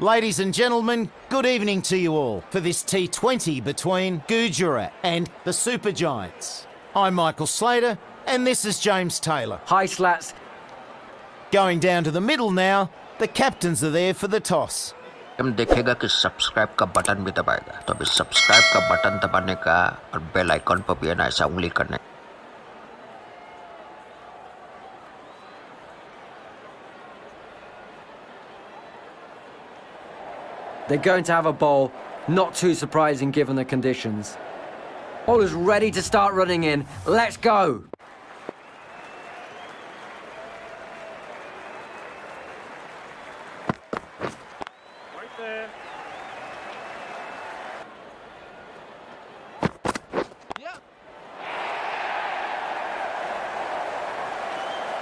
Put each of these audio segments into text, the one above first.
Ladies and gentlemen, good evening to you all for this T20 between Gujarat and the Super Giants. I'm Michael Slater, and this is James Taylor. Hi, Slats. Going down to the middle now, the captains are there for the toss. हम देखेगा कि subscribe का button भी दबाएगा तो अभी subscribe का button दबाने का और बेल आइकॉन पर भी है ना ऐसा उंगली करने They're going to have a bowl. Not too surprising given the conditions. Bowler's ready to start running in. Let's go. Right there.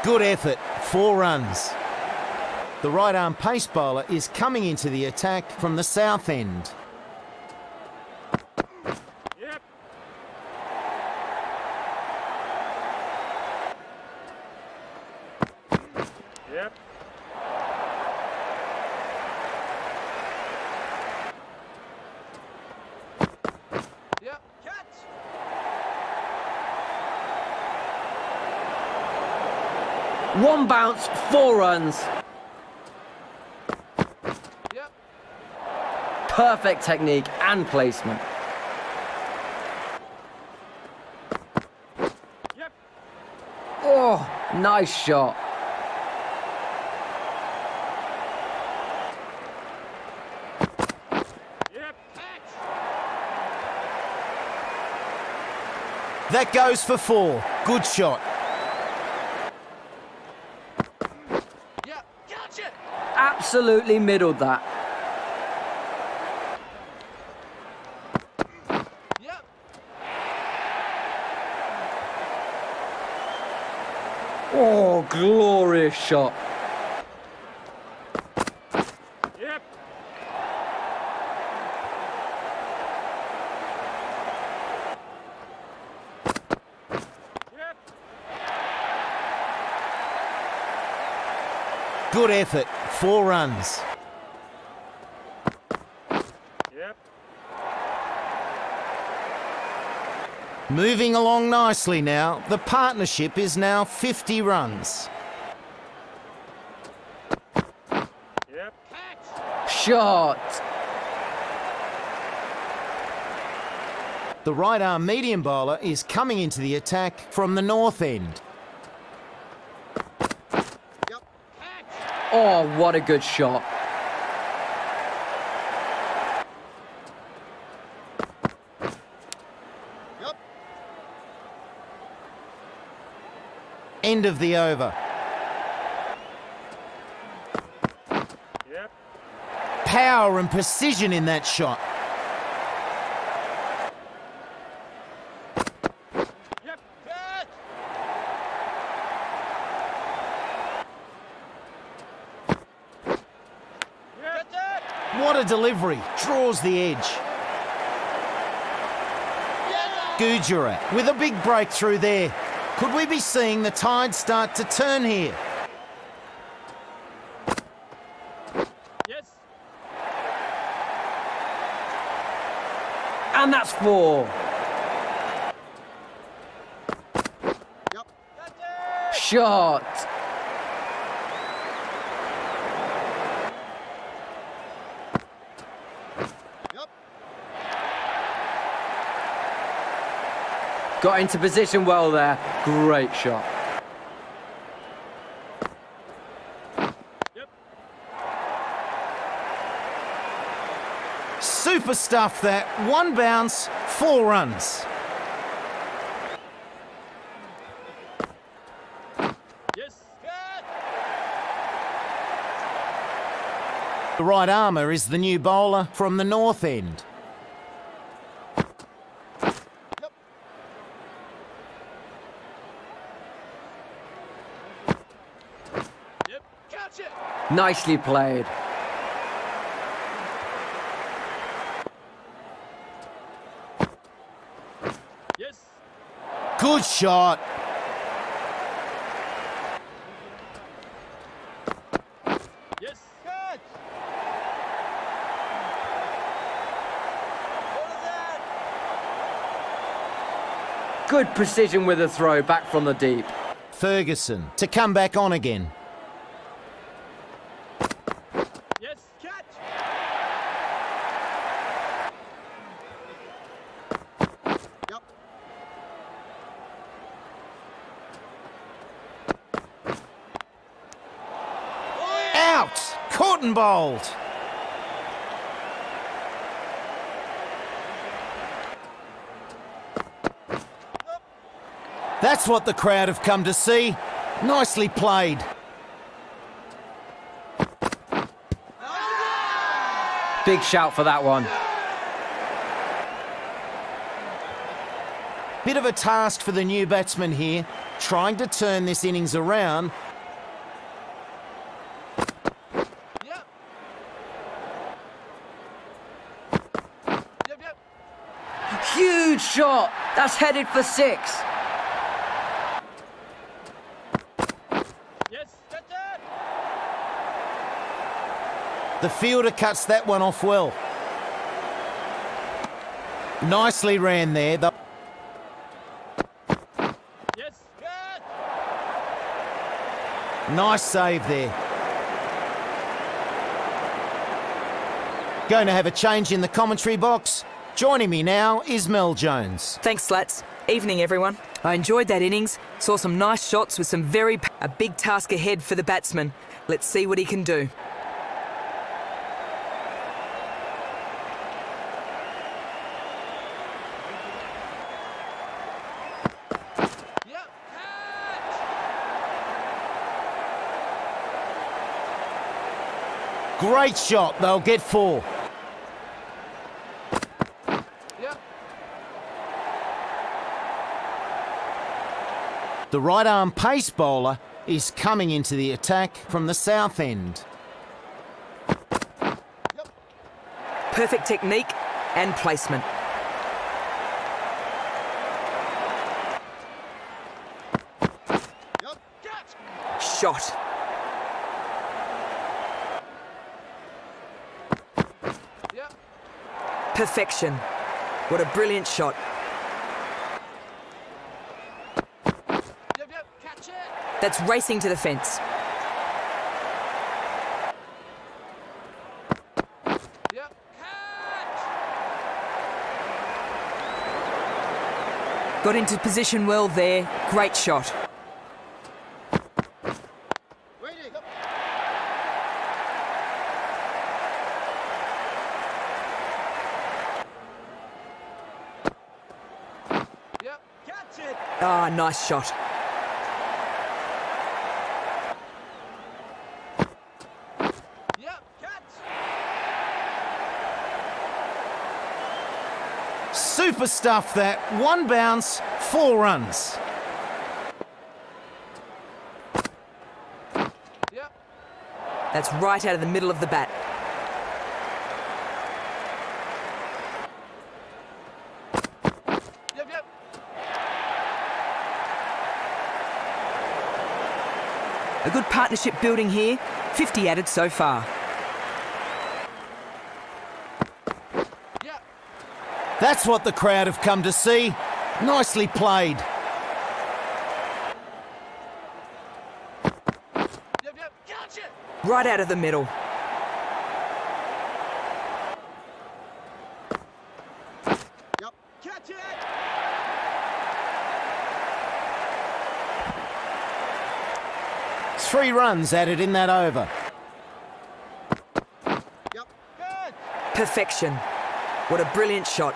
Good effort, four runs. The right arm pace bowler is coming into the attack from the south end. One bounce, four runs. Yep. Perfect technique and placement. Yep. Oh, nice shot. Yep. That goes for four. Good shot. Yep. Catch. Absolutely middled that. Yep. Oh, glorious shot. Yep. Yep. Good effort, four runs. Yep. Moving along nicely now, the partnership is now 50 runs. Yep. Shot. The right arm medium bowler is coming into the attack from the north end. Catch. Oh, what a good shot. End of the over. Power and precision in that shot. What a delivery. Draws the edge. Gujarat with a big breakthrough there. Could we be seeing the tide start to turn here? Yes. And that's four. Yep. Catch it. Shot. Got into position well there. Great shot. Yep. Super stuff that. One bounce, four runs. Yes. The right armour is the new bowler from the north end. Nicely played. Yes. Good shot. Yes. Catch. Good precision with a throw back from the deep. Ferguson to come back on again. Caught and bowled. That's what the crowd have come to see. Nicely played. Big shout for that one. Bit of a task for the new batsman here, trying to turn this innings around. Yep. Yep. Yep. Huge shot. That's headed for six. Yes. Get that. The fielder cuts that one off well. Nicely ran there. The Yes. Catch. nice save there. Going to have a change in the commentary box. Joining me now is Mel Jones. Thanks, Slats. Evening, everyone. I enjoyed that innings, saw some nice shots with some very. A big task ahead for the batsman. Let's see what he can do. Great shot. They'll get four. Yep. The right arm pace bowler is coming into the attack from the south end. Perfect technique and placement. Shot. Perfection. What a brilliant shot. Yep. Yep. Catch it. That's racing to the fence. Got into position well there. Great shot. Ah, nice shot. Yep. Catch. Super stuff that. One bounce, four runs. Yep. That's right out of the middle of the bat. Yep. Yep. A good partnership building here. 50 added so far. That's what the crowd have come to see. Nicely played. Yep. Yep. Catch. Right out of the middle. Yep. Catch it. Three runs added in that over. Yep. Good. Perfection. What a brilliant shot.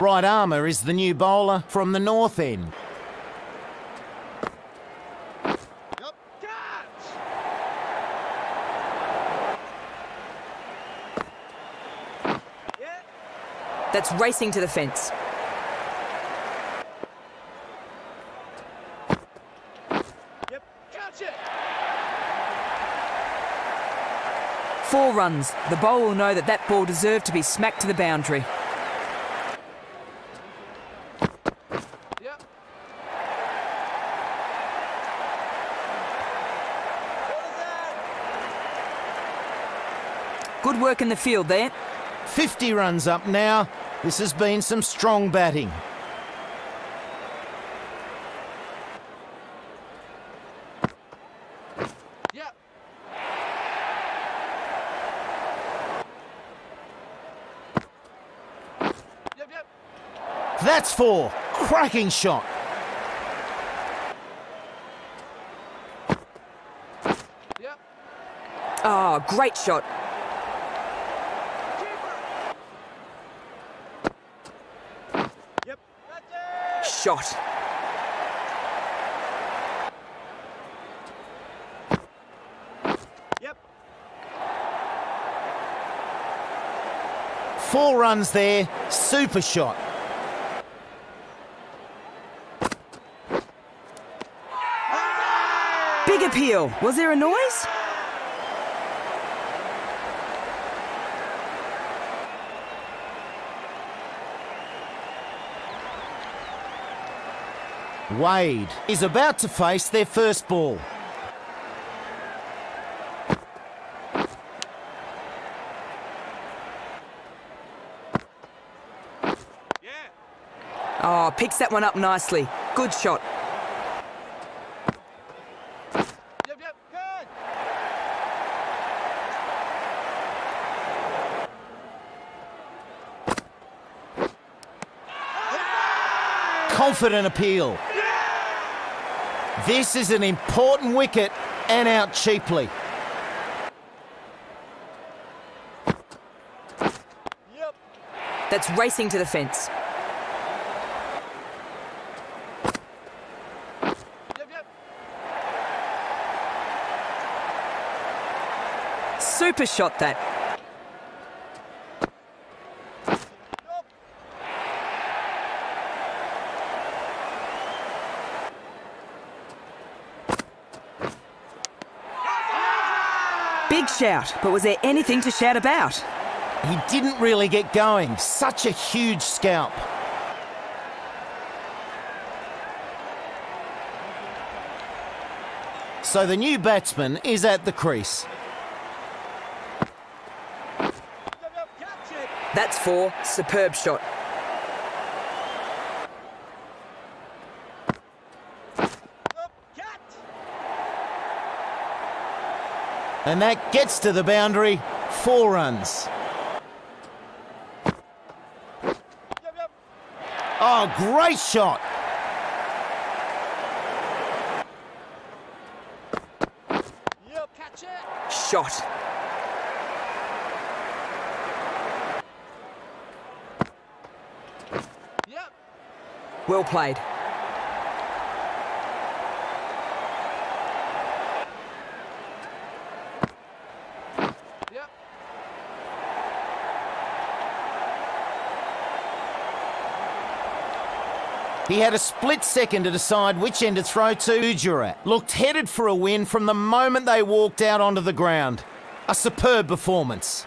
Right armour is the new bowler from the north end. Yep. Catch. Yeah. That's racing to the fence. Yep. Catch it. Four runs. The bowler will know that that ball deserved to be smacked to the boundary. Good work in the field there. 50 runs up now. This has been some strong batting. Yep. Yep. That's four. Cracking shot. Oh, great shot. Shot. Yep. Four runs there. Super shot. Big appeal. Was there a noise? Wade is about to face their first ball. Yeah. Oh, picks that one up nicely. Good shot. Yep. Yep. Good. Confident appeal. This is an important wicket and out cheaply. Yep. That's racing to the fence. Yep. Yep. Super shot that. Shout, but was there anything to shout about? He didn't really get going. Such a huge scalp. So the new batsman is at the crease. Yep. Yep. Catch it. That's four. Superb shot. And that gets to the boundary. Four runs. Yep. Yep. Oh, great shot. Yep. Catch it. Shot. Well played. He had a split second to decide which end to throw to. Gujarat looked headed for a win from the moment they walked out onto the ground. A superb performance.